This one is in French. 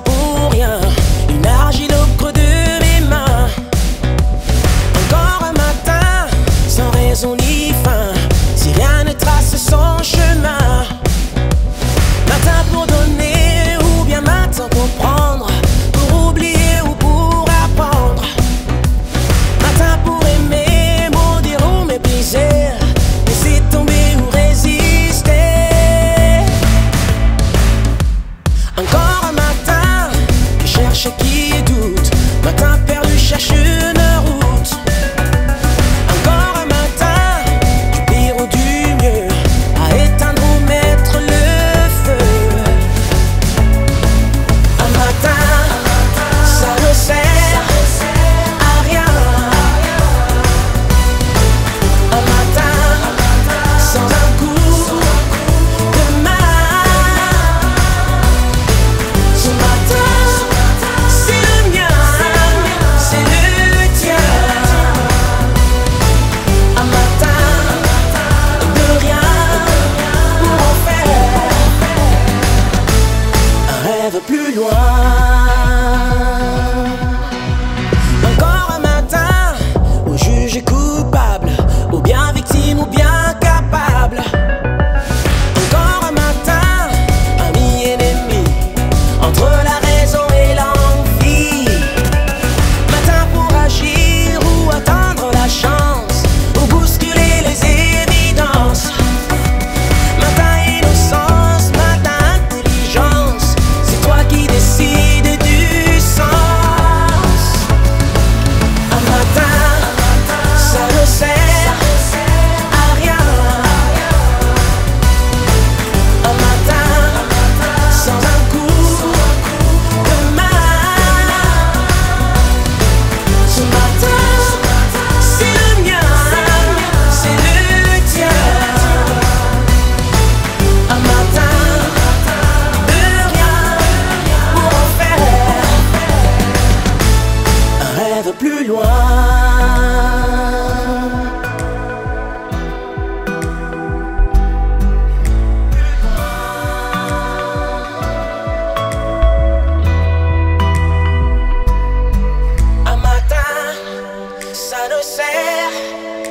pour rien. Une argile au creux de mes mains. Encore un matin, sans raison ni fin. Si rien ne trace son chemin. Matin pour donner ou bien matin pour prendre. Pour oublier ou pour apprendre. Matin pour aimer, mon maudire ou mépriser. Laisser tomber ou résister. Encore ሸኪዱት መታበ igual. sad.